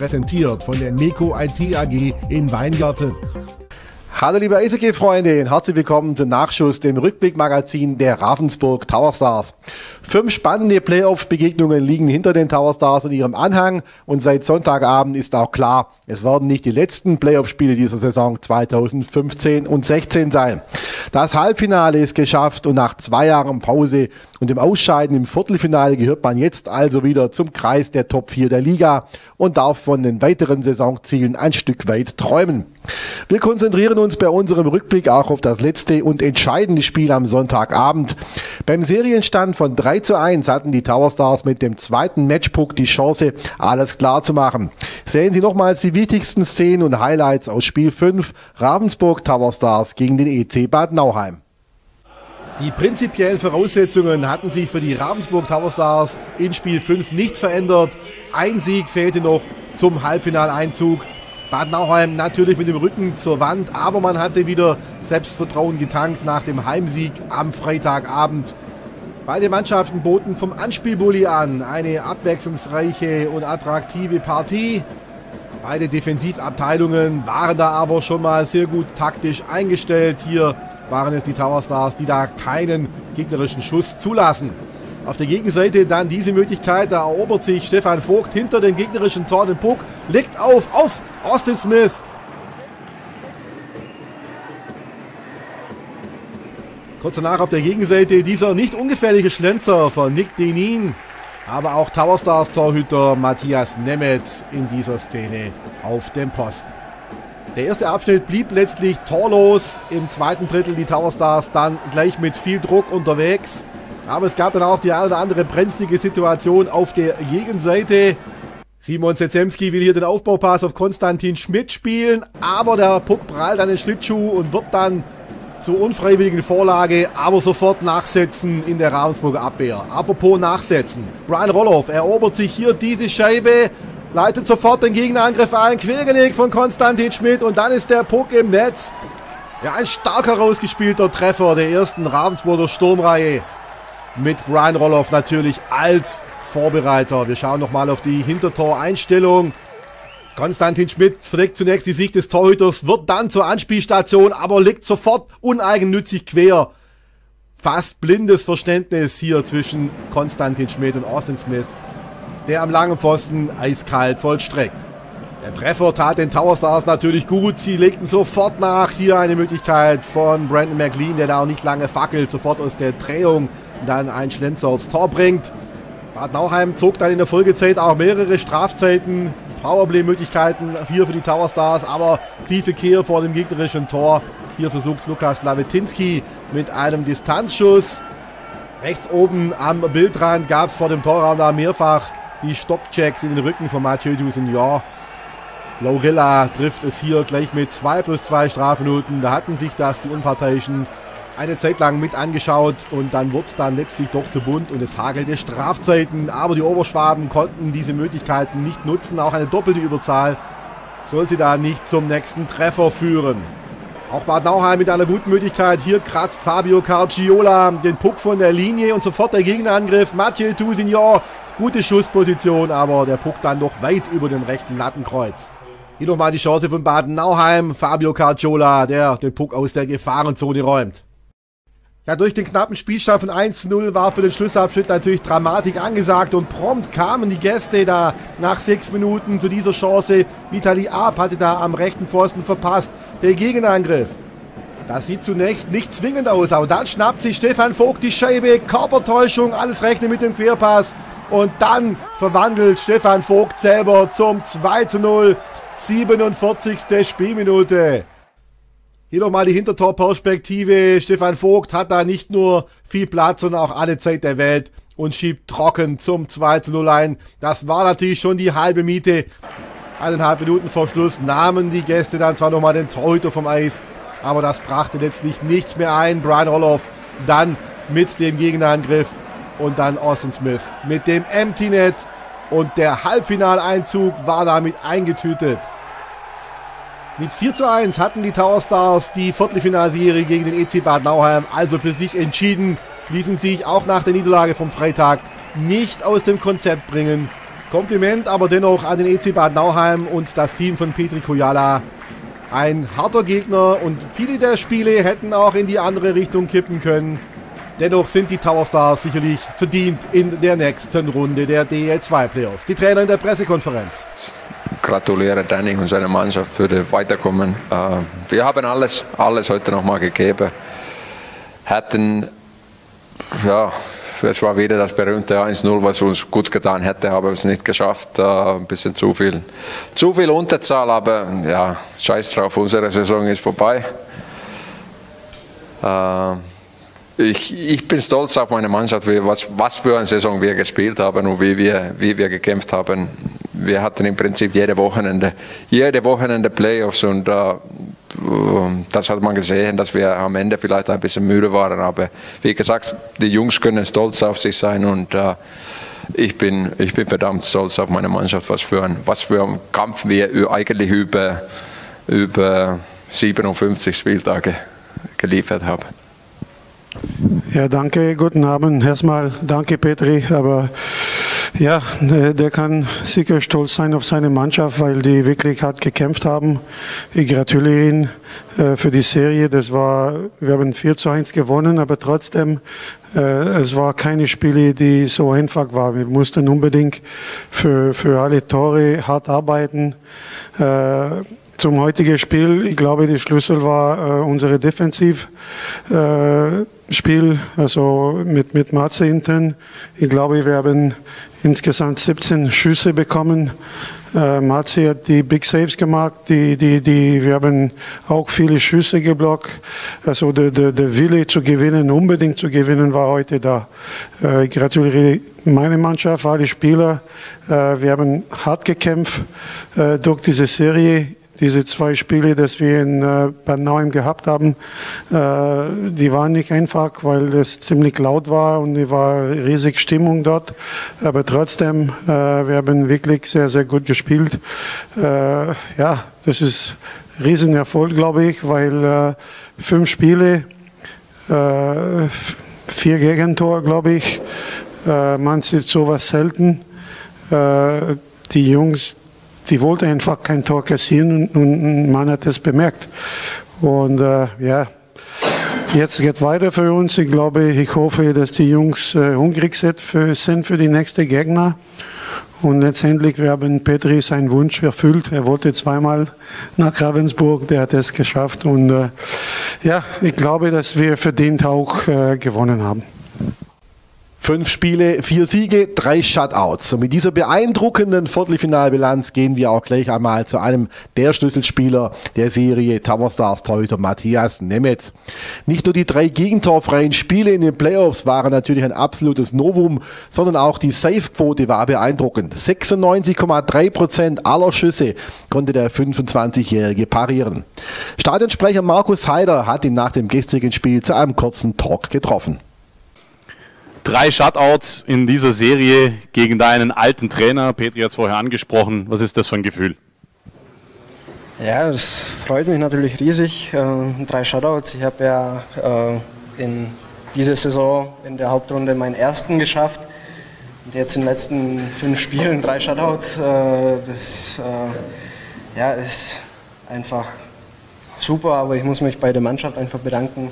präsentiert von der Neko IT AG in Weingarten. Hallo liebe und herzlich willkommen zum Nachschuss, dem Rückblickmagazin der Ravensburg Tower Stars. Fünf spannende Playoff-Begegnungen liegen hinter den Tower Stars und ihrem Anhang und seit Sonntagabend ist auch klar, es werden nicht die letzten Playoff-Spiele dieser Saison 2015 und 16 sein. Das Halbfinale ist geschafft und nach zwei Jahren Pause und dem Ausscheiden im Viertelfinale gehört man jetzt also wieder zum Kreis der Top 4 der Liga und darf von den weiteren Saisonzielen ein Stück weit träumen. Wir konzentrieren uns bei unserem Rückblick auch auf das letzte und entscheidende Spiel am Sonntagabend. Beim Serienstand von 3 zu 1 hatten die Tower Stars mit dem zweiten Matchpuck die Chance, alles klar zu machen. Sehen Sie nochmals die wichtigsten Szenen und Highlights aus Spiel 5 Ravensburg Tower Stars gegen den EC Bad Nauheim. Die prinzipiellen Voraussetzungen hatten sich für die Ravensburg Tower Stars in Spiel 5 nicht verändert. Ein Sieg fehlte noch zum Halbfinaleinzug. Bad Nauheim natürlich mit dem Rücken zur Wand, aber man hatte wieder Selbstvertrauen getankt nach dem Heimsieg am Freitagabend. Beide Mannschaften boten vom Anspielbully an eine abwechslungsreiche und attraktive Partie. Beide Defensivabteilungen waren da aber schon mal sehr gut taktisch eingestellt. Hier waren es die Tower Stars, die da keinen gegnerischen Schuss zulassen. Auf der Gegenseite dann diese Möglichkeit, da erobert sich Stefan Vogt hinter dem gegnerischen Tor den Puck, legt auf, auf Austin Smith. Kurz danach auf der Gegenseite dieser nicht ungefährliche Schlenzer von Nick Denin. Aber auch Tower Stars Torhüter Matthias Nemetz in dieser Szene auf dem Posten. Der erste Abschnitt blieb letztlich torlos. Im zweiten Drittel die Tower Stars dann gleich mit viel Druck unterwegs. Aber es gab dann auch die eine oder andere brenzlige Situation auf der Gegenseite. Simon Zezemski will hier den Aufbaupass auf Konstantin Schmidt spielen, aber der Puck prallt an den Schlittschuh und wird dann zur unfreiwilligen Vorlage, aber sofort nachsetzen in der Ravensburger Abwehr. Apropos nachsetzen. Brian Roloff erobert sich hier diese Scheibe, leitet sofort den Gegenangriff ein, quergelegt von Konstantin Schmidt und dann ist der Puck im Netz. Ja, ein stark herausgespielter Treffer der ersten Ravensburger Sturmreihe mit Brian Roloff natürlich als Vorbereiter. Wir schauen nochmal auf die Hintertoreinstellung. Konstantin Schmidt verdeckt zunächst die Sicht des Torhüters, wird dann zur Anspielstation, aber liegt sofort uneigennützig quer. Fast blindes Verständnis hier zwischen Konstantin Schmidt und Austin Smith, der am langen Pfosten eiskalt vollstreckt. Der Treffer tat den Tower Stars natürlich gut. Sie legten sofort nach. Hier eine Möglichkeit von Brandon McLean, der da auch nicht lange fackelt, sofort aus der Drehung dann ein Schlenzer aufs Tor bringt. Bad Nauheim zog dann in der Folgezeit auch mehrere Strafzeiten, Powerplay-Möglichkeiten hier für die Tower Stars, aber viel Verkehr vor dem gegnerischen Tor. Hier versucht Lukas Lavetinski mit einem Distanzschuss. Rechts oben am Bildrand gab es vor dem Torraum da mehrfach die Stoppchecks in den Rücken von Mathieu Dusignon. Laurilla trifft es hier gleich mit 2 plus 2 Strafminuten. Da hatten sich das die Unparteiischen eine Zeit lang mit angeschaut und dann wurde es dann letztlich doch zu bunt und es hagelte Strafzeiten. Aber die Oberschwaben konnten diese Möglichkeiten nicht nutzen. Auch eine doppelte Überzahl sollte da nicht zum nächsten Treffer führen. Auch Bad Nauheim mit einer guten Möglichkeit. Hier kratzt Fabio Carciola den Puck von der Linie und sofort der Gegenangriff. Mathieu Tousignon, gute Schussposition, aber der Puck dann noch weit über dem rechten Lattenkreuz. Hier nochmal die Chance von Baden Nauheim. Fabio Carciola, der den Puck aus der Gefahrenzone räumt. Ja, durch den knappen Spielstand von 1-0 war für den Schlussabschnitt natürlich Dramatik angesagt und prompt kamen die Gäste da nach sechs Minuten zu dieser Chance. Vitali Ab hatte da am rechten Pfosten verpasst. Der Gegenangriff. Das sieht zunächst nicht zwingend aus, aber dann schnappt sich Stefan Vogt die Scheibe, Körpertäuschung, alles rechnet mit dem Querpass und dann verwandelt Stefan Vogt selber zum 2 0, 47. Spielminute. Hier nochmal die Hintertorperspektive. Stefan Vogt hat da nicht nur viel Platz, sondern auch alle Zeit der Welt und schiebt trocken zum 2 zu 0 ein. Das war natürlich schon die halbe Miete. Eineinhalb Minuten vor Schluss nahmen die Gäste dann zwar nochmal den Torhüter vom Eis, aber das brachte letztlich nichts mehr ein. Brian Roloff dann mit dem Gegenangriff und dann Austin Smith mit dem Empty Net und der Halbfinaleinzug war damit eingetütet. Mit 4 zu 1 hatten die Tower Stars die Viertelfinalserie gegen den EC Bad Nauheim also für sich entschieden, ließen sich auch nach der Niederlage vom Freitag nicht aus dem Konzept bringen Kompliment aber dennoch an den EC Bad Nauheim und das Team von Petri Kojala. Ein harter Gegner und viele der Spiele hätten auch in die andere Richtung kippen können. Dennoch sind die Tower Stars sicherlich verdient in der nächsten Runde der DL2 Playoffs. Die Trainer in der Pressekonferenz. Gratuliere Danny und seiner Mannschaft für das Weiterkommen. Äh, wir haben alles, alles heute nochmal gegeben. Hätten, ja, es war wieder das berühmte 1-0, was uns gut getan hätte, haben wir es nicht geschafft. Äh, ein bisschen zu viel, zu viel Unterzahl, aber ja, scheiß drauf, unsere Saison ist vorbei. Äh, ich, ich, bin stolz auf meine Mannschaft, was, was für eine Saison wir gespielt haben und wie wir, wie wir gekämpft haben. Wir hatten im Prinzip jede Wochenende, jede Wochenende Playoffs und äh, das hat man gesehen, dass wir am Ende vielleicht ein bisschen müde waren. Aber wie gesagt, die Jungs können stolz auf sich sein und äh, ich, bin, ich bin verdammt stolz auf meine Mannschaft, was für ein, was für ein Kampf wir eigentlich über, über 57 Spieltage geliefert haben. Ja, danke, guten Abend. Erstmal danke, Petri. Aber ja, der kann sicher stolz sein auf seine Mannschaft, weil die wirklich hart gekämpft haben. Ich gratuliere ihn äh, für die Serie. Das war, wir haben 4 zu 1 gewonnen, aber trotzdem, äh, es war keine Spiele, die so einfach waren. Wir mussten unbedingt für, für alle Tore hart arbeiten. Äh, zum heutigen Spiel, ich glaube, der Schlüssel war unsere Defensiv. Spiel, also mit, mit Matze hinten. Ich glaube, wir haben insgesamt 17 Schüsse bekommen. Äh, Matze hat die Big Saves gemacht, die, die, die, wir haben auch viele Schüsse geblockt. Also der, der, der Wille zu gewinnen, unbedingt zu gewinnen, war heute da. Äh, ich gratuliere meine Mannschaft, alle Spieler. Äh, wir haben hart gekämpft äh, durch diese Serie diese zwei Spiele, die wir in äh, gehabt haben, äh, die waren nicht einfach, weil es ziemlich laut war und es war riesig Stimmung dort. Aber trotzdem, äh, wir haben wirklich sehr, sehr gut gespielt. Äh, ja, das ist ein Riesenerfolg, glaube ich, weil fünf Spiele, vier Gegentor, glaube ich. man sieht sowas selten. die Jungs, die wollte einfach kein Tor kassieren und, und man hat es bemerkt. Und äh, ja, jetzt geht weiter für uns. Ich glaube, ich hoffe, dass die Jungs äh, hungrig sind für, sind für die nächsten Gegner. Und letztendlich, wir haben Petri seinen Wunsch erfüllt. Er wollte zweimal nach Ravensburg, der hat es geschafft. Und äh, ja, ich glaube, dass wir verdient auch äh, gewonnen haben. Fünf Spiele, vier Siege, drei Shutouts. Und mit dieser beeindruckenden Viertelfinalbilanz gehen wir auch gleich einmal zu einem der Schlüsselspieler der Serie Tower Stars Torhüter Matthias Nemetz. Nicht nur die drei gegentorfreien Spiele in den Playoffs waren natürlich ein absolutes Novum, sondern auch die Safe-Quote war beeindruckend. 96,3 Prozent aller Schüsse konnte der 25-Jährige parieren. Stadionsprecher Markus Heider hat ihn nach dem gestrigen Spiel zu einem kurzen Talk getroffen drei Shutouts in dieser Serie gegen deinen alten Trainer. Petri hat es vorher angesprochen. Was ist das für ein Gefühl? Ja, das freut mich natürlich riesig. Äh, drei Shutouts. Ich habe ja äh, in dieser Saison in der Hauptrunde meinen ersten geschafft. Und jetzt in den letzten fünf Spielen drei Shutouts. Äh, das äh, ja, ist einfach super, aber ich muss mich bei der Mannschaft einfach bedanken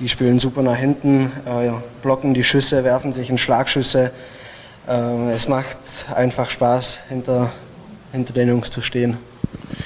die spielen super nach hinten, äh, blocken die Schüsse, werfen sich in Schlagschüsse. Äh, es macht einfach Spaß, hinter, hinter den Jungs zu stehen.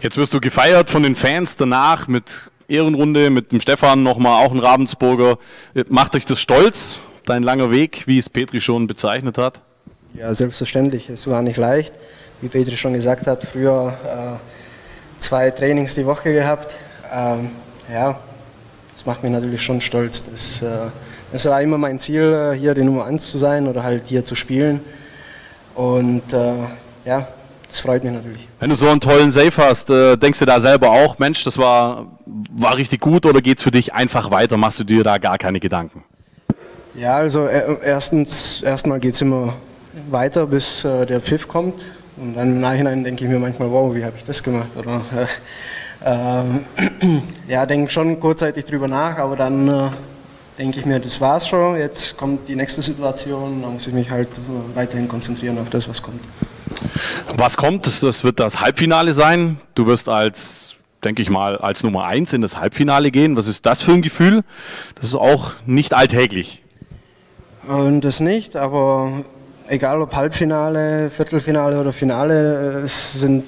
Jetzt wirst du gefeiert von den Fans danach mit Ehrenrunde, mit dem Stefan nochmal, auch ein Ravensburger. Macht euch das stolz, dein langer Weg, wie es Petri schon bezeichnet hat? Ja, selbstverständlich. Es war nicht leicht. Wie Petri schon gesagt hat, früher äh, zwei Trainings die Woche gehabt. Ähm, ja, das macht mich natürlich schon stolz. Das, äh, das war immer mein Ziel, äh, hier die Nummer 1 zu sein oder halt hier zu spielen. Und äh, ja, das freut mich natürlich. Wenn du so einen tollen Safe hast, denkst du da selber auch, Mensch, das war, war richtig gut oder geht es für dich einfach weiter? Machst du dir da gar keine Gedanken? Ja, also erstens, erstmal geht es immer weiter, bis der Pfiff kommt. Und dann im Nachhinein denke ich mir manchmal, wow, wie habe ich das gemacht? Oder, ähm, ja, denke schon kurzzeitig drüber nach, aber dann äh, denke ich mir, das war's schon. Jetzt kommt die nächste Situation, da muss ich mich halt weiterhin konzentrieren auf das, was kommt. Was kommt? Das wird das Halbfinale sein. Du wirst als, denke ich mal, als Nummer 1 in das Halbfinale gehen. Was ist das für ein Gefühl? Das ist auch nicht alltäglich. Und das nicht, aber egal ob Halbfinale, Viertelfinale oder Finale, es sind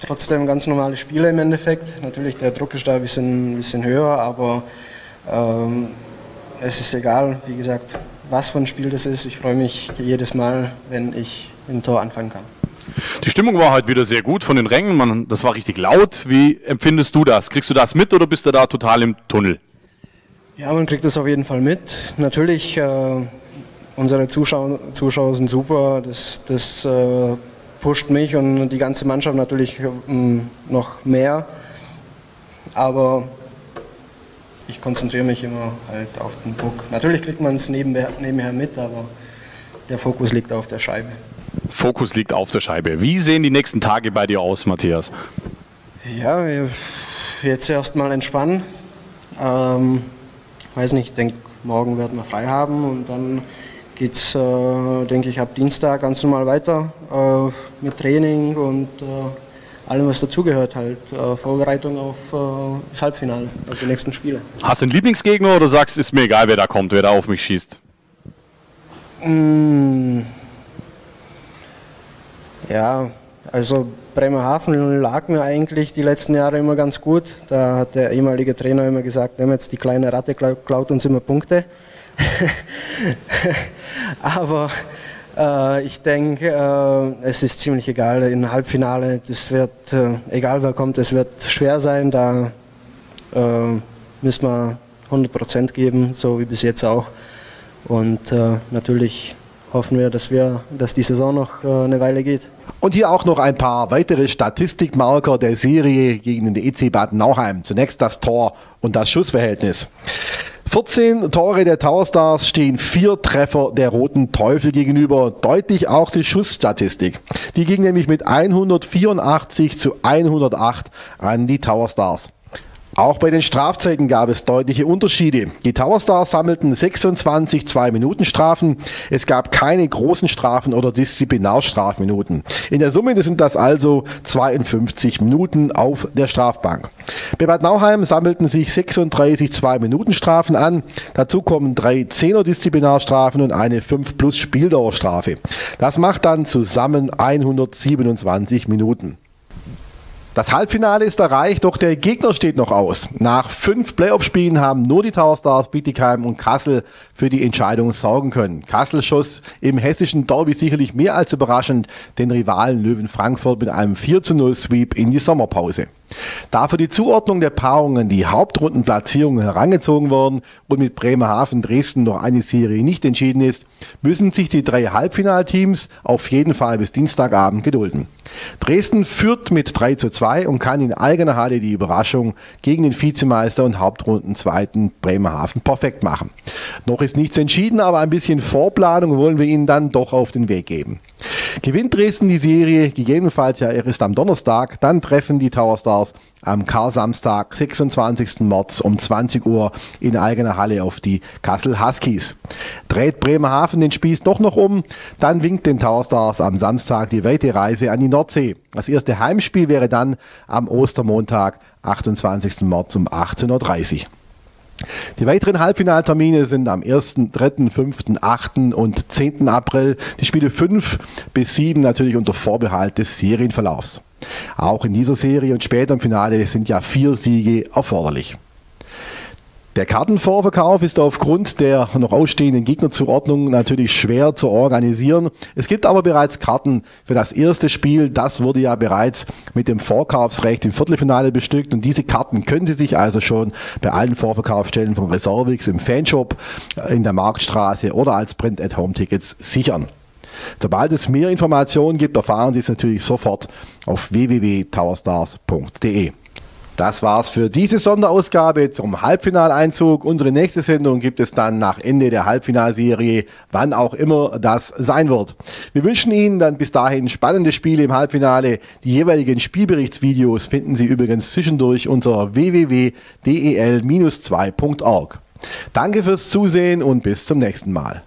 trotzdem ganz normale Spiele im Endeffekt. Natürlich, der Druck ist da ein bisschen, ein bisschen höher, aber ähm, es ist egal, wie gesagt, was für ein Spiel das ist. Ich freue mich jedes Mal, wenn ich im Tor anfangen kann. Die Stimmung war halt wieder sehr gut von den Rängen. Man, das war richtig laut. Wie empfindest du das? Kriegst du das mit oder bist du da total im Tunnel? Ja, man kriegt das auf jeden Fall mit. Natürlich, äh, unsere Zuschauer, Zuschauer sind super. Das, das äh, pusht mich und die ganze Mannschaft natürlich äh, noch mehr. Aber ich konzentriere mich immer halt auf den Puck. Natürlich kriegt man es nebenher, nebenher mit, aber der Fokus liegt auf der Scheibe. Fokus liegt auf der Scheibe. Wie sehen die nächsten Tage bei dir aus, Matthias? Ja, jetzt erstmal entspannen. Ähm, weiß nicht, ich denke, morgen werden wir frei haben und dann geht es, äh, denke ich, ab Dienstag ganz normal weiter äh, mit Training und äh, allem, was dazugehört, halt Vorbereitung auf das Halbfinale, auf die nächsten Spiele. Hast du einen Lieblingsgegner oder sagst, ist mir egal, wer da kommt, wer da auf mich schießt? Mm. Ja, also Bremerhaven lag mir eigentlich die letzten Jahre immer ganz gut. Da hat der ehemalige Trainer immer gesagt, wenn jetzt die kleine Ratte klaut uns immer Punkte. Aber äh, ich denke, äh, es ist ziemlich egal. Im Halbfinale, das wird, äh, egal wer kommt, es wird schwer sein. Da äh, müssen wir 100% geben, so wie bis jetzt auch. Und äh, natürlich hoffen wir, dass, wir, dass die Saison noch eine Weile geht. Und hier auch noch ein paar weitere Statistikmarker der Serie gegen den EC Bad Nauheim. Zunächst das Tor und das Schussverhältnis. 14 Tore der Tower Stars stehen vier Treffer der Roten Teufel gegenüber. Deutlich auch die Schussstatistik. Die ging nämlich mit 184 zu 108 an die Tower Stars. Auch bei den Strafzeiten gab es deutliche Unterschiede. Die Tower Stars sammelten 26 2-Minuten-Strafen. Es gab keine großen Strafen oder Disziplinarstrafminuten. In der Summe sind das also 52 Minuten auf der Strafbank. Bei Bad Nauheim sammelten sich 36 2-Minuten-Strafen an. Dazu kommen drei 10er Disziplinarstrafen und eine 5 plus Spieldauerstrafe. Das macht dann zusammen 127 Minuten. Das Halbfinale ist erreicht, doch der Gegner steht noch aus. Nach fünf Playoff-Spielen haben nur die Tower Stars, Bietigheim und Kassel für die Entscheidung sorgen können. Kassel schoss im hessischen Derby sicherlich mehr als überraschend den Rivalen Löwen Frankfurt mit einem 4 0 Sweep in die Sommerpause. Da für die Zuordnung der Paarungen die Hauptrundenplatzierungen herangezogen wurden und mit Bremerhaven Dresden noch eine Serie nicht entschieden ist, müssen sich die drei Halbfinalteams auf jeden Fall bis Dienstagabend gedulden. Dresden führt mit 3 zu 2 und kann in eigener Halle die Überraschung gegen den Vizemeister und Hauptrundenzweiten Bremerhaven perfekt machen. Noch ist nichts entschieden, aber ein bisschen Vorplanung wollen wir Ihnen dann doch auf den Weg geben. Gewinnt Dresden die Serie, gegebenenfalls ja erst am Donnerstag, dann treffen die Tower Stars am Kar-Samstag, 26. März um 20 Uhr in eigener Halle auf die Kassel Huskies. Dreht Bremerhaven den Spieß doch noch um, dann winkt den Tower Stars am Samstag die weite Reise an die Nordsee. Das erste Heimspiel wäre dann am Ostermontag, 28. März um 18.30 Uhr. Die weiteren Halbfinaltermine sind am 1., 3., 5., 8. und 10. April. Die Spiele 5 bis 7 natürlich unter Vorbehalt des Serienverlaufs. Auch in dieser Serie und später im Finale sind ja vier Siege erforderlich. Der Kartenvorverkauf ist aufgrund der noch ausstehenden Gegnerzuordnung natürlich schwer zu organisieren. Es gibt aber bereits Karten für das erste Spiel. Das wurde ja bereits mit dem Vorkaufsrecht im Viertelfinale bestückt und diese Karten können Sie sich also schon bei allen Vorverkaufsstellen von Reservix im Fanshop in der Marktstraße oder als Print-at-Home-Tickets sichern. Sobald es mehr Informationen gibt, erfahren Sie es natürlich sofort auf www.towerstars.de. Das war's für diese Sonderausgabe zum Halbfinaleinzug. Unsere nächste Sendung gibt es dann nach Ende der Halbfinalserie, wann auch immer das sein wird. Wir wünschen Ihnen dann bis dahin spannende Spiele im Halbfinale. Die jeweiligen Spielberichtsvideos finden Sie übrigens zwischendurch unter www.del-2.org. Danke fürs Zusehen und bis zum nächsten Mal.